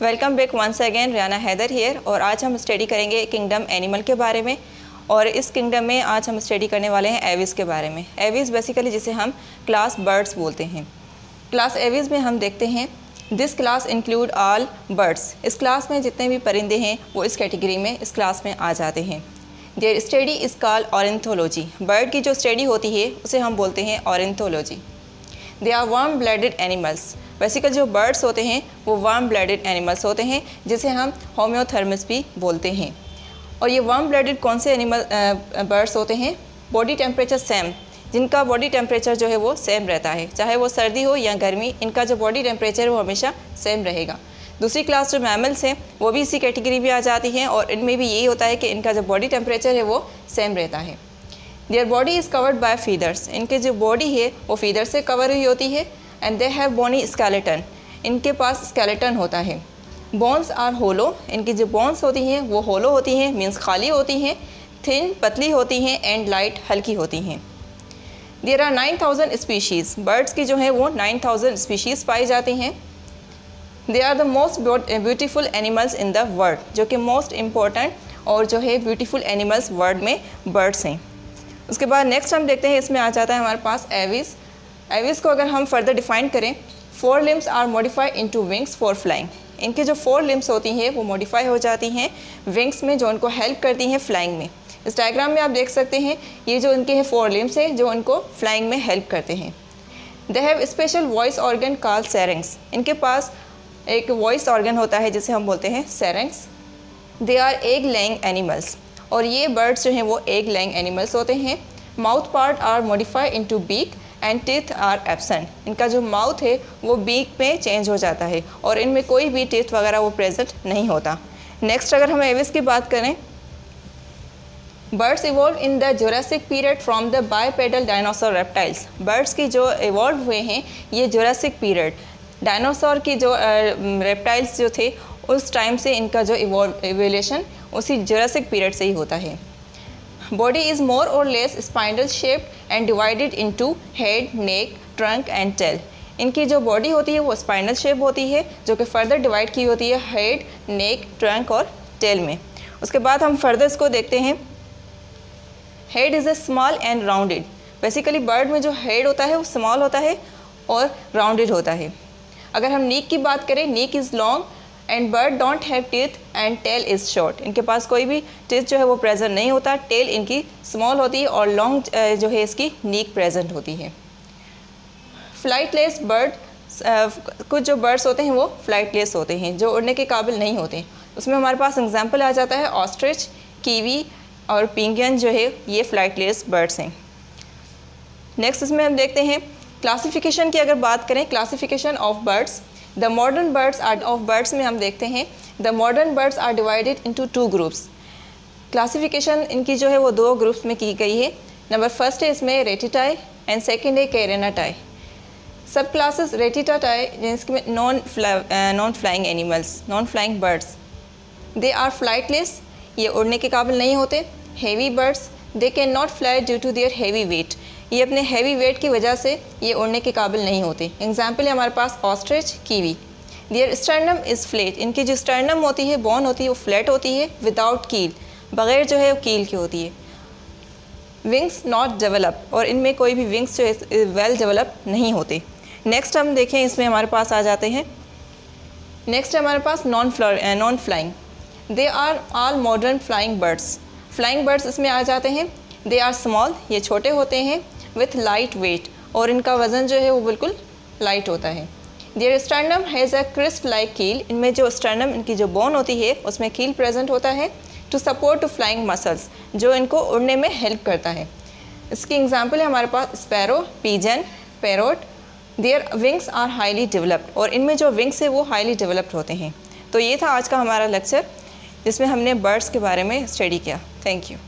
Welcome back once again, Riyana Haider here और आज हम स्टडी करेंगे किंगडम एनिमल के बारे में, और इस किंगडम में आज हम स्टडी करने वाले हैं एविस के बारे में। एविस बेसिकली जिसे हम क्लास बर्ड्स बोलते हैं। क्लास एविस में हम देखते हैं this class include all birds इस क्लास में जितने भी परिंदे हैं, वो इस कैटेगरी में, इस क्लास में आ जाते हैं। Their study is call ornithology bird की जो स्टडी होती है, उसे हम बोलते हैं ornithology they are warm blooded animals basically जो बर्ड्स होते हैं, वो वार्म ब्लडेड एनिमल्स होते हैं, जिसे हम होम्योथर्मस भी बोलते हैं। और ये वार्म ब्लडेड कौन से एनिमल बर्ड्स होते हैं? बॉडी टेम्परेचर सेम जिनका बॉडी टेम्परेचर जो है वो सेम रहता है। चाहे वो सर्दी हो या गर्मी, इनका जो बॉडी टेम्परेचर वो हमेशा सेम रहेगा। दूसरी क्लास जो मैमल्स हैं, वो भी इसी कैटेगरी में आ जाती हैं और इनमें भी यही होता है कि इनका जो बॉडी टेम्परेचर है वो सेम रहता है। Their body is covered by feathers इनके जो बॉडी है, वो फीदर से कवर हुई होती है। And they have bony skeleton इनके पास स्केलेटन होता है। बोन्स आर होलो इनकी जो बोन्स होती हैं, वो होलो होती हैं मीन्स खाली होती हैं थिन पतली होती हैं एंड लाइट हल्की होती हैं। There are nine thousand species birds की जो है, वो नाइन थाउज़ेंड स्पीशीज़ पाई जाती हैं। They are the most beautiful animals in the world जो कि मोस्ट इंपॉर्टेंट और जो है ब्यूटीफुल एनिमल्स वर्ल्ड में बर्ड्स हैं। उसके बाद नेक्स्ट हम देखते हैं, इसमें आ जाता है हमारे पास एविस एविस को अगर हम फर्दर डिफाइन करें fore limbs are modified into wings for flying इनके जो फोर लिम्स होती हैं, वो मॉडिफाई हो जाती हैं विंग्स में जो उनको हेल्प करती हैं फ्लाइंग में. इस डायग्राम में आप देख सकते हैं, ये जो इनके हैं फोर लिम्स हैं, जो उनको फ्लाइंग में हेल्प करते हैं. They have special voice organ call syrinx इनके पास एक वॉइस ऑर्गन होता है, जिसे हम बोलते हैं syrinx they are egg laying animals और ये बर्ड्स जो हैं, वो एग लैंग एनिमल्स होते हैं. Mouth part are modified into beak and teeth are absent इनका जो माउथ है, वो बीक में चेंज हो जाता है और इनमें कोई भी टीथ वगैरह वो प्रेजेंट नहीं होता। नेक्स्ट अगर हम एविस की बात करें birds evolve in the Jurassic period from the bipedal dinosaur reptiles birds की जो इवॉल्व हुए हैं, ये जोरासिक पीरियड डायनासोर की जो रेप्टाइल्स जो थे, उस टाइम से इनका जो इवोल्यूशन उसी जोरासिक पीरियड से ही होता है। बॉडी इज़ मोर और less spinal shaped and divided into head neck trunk and tail इनकी जो बॉडी होती है वो स्पाइनल शेप होती है, जो कि फर्दर डिवाइड की होती है हेड नेक ट्रंक और टेल में. उसके बाद हम फर्दर इसको देखते हैं. Head is a small and rounded basically bird में जो हेड होता है वो स्मॉल होता है और राउंडेड होता है. अगर हम नीक की बात करें neck is long and bird don't have teeth and tail is short इनके पास कोई भी टीथ जो है वो प्रेजेंट नहीं होता। टेल इनकी स्मॉल होती है और लॉन्ग जो है इसकी नीक प्रेजेंट होती है। फ्लाइटलेस बर्ड कुछ जो बर्ड्स होते हैं वो फ्लाइटलेस होते हैं, जो उड़ने के काबिल नहीं होते। उसमें हमारे पास एग्ज़ाम्पल आ जाता है ऑस्ट्रिच कीवी और पिंगन जो है, ये फ्लाइटलेस बर्ड्स हैं। नेक्स्ट इसमें हम देखते हैं क्लासिफिकेशन की अगर बात करें classification of birds the modern birds are of birds में हम देखते हैं the modern birds are divided into two groups classification इनकी जो है वो दो ग्रुप्स में की गई है। नंबर फ़र्स्ट है इसमें रेटिटाई एंड सेकेंड है कैरेनाटाई सब क्लासेस रेटिटाटाई जिसमें non non flying animals non flying birds they are flightless ये उड़ने के काबिल नहीं होते। Heavy birds they can not fly due to their heavy weight ये अपने हैवी वेट की वजह से ये उड़ने के काबिल नहीं होते। एग्ज़ाम्पल है हमारे पास ostrich kiwi their sternum is flat इनकी जो स्टर्नम होती है बोन होती है, वो फ्लैट होती है विदाउट कील बग़ैर जो है, वो कील की होती है। विंग्स नॉट डेवलप और इनमें कोई भी विंग्स जो है वेल डेवलप नहीं होते। नेक्स्ट हम देखें, इसमें हमारे पास आ जाते हैं। नेक्स्ट हमारे पास non non flying they are all modern flying birds flying birds इसमें आ जाते हैं। दे आर स्मॉल ये छोटे होते हैं विथ लाइट वेट और इनका वज़न जो है वो बिल्कुल लाइट होता है। Their sternum has a crisp like keel इनमें जो स्टर्नम इनकी जो बोन होती है, उसमें कील प्रेजेंट होता है to support to flying muscles जो इनको उड़ने में हेल्प करता है। इसकी एग्ज़ाम्पल है हमारे पास sparrow pigeon parrot their wings are highly developed और इनमें जो विंग्स है वो हाईली डेवलप्ड होते हैं। तो ये था आज का हमारा लेक्चर जिसमें हमने बर्ड्स के बारे में स्टडी किया। Thank you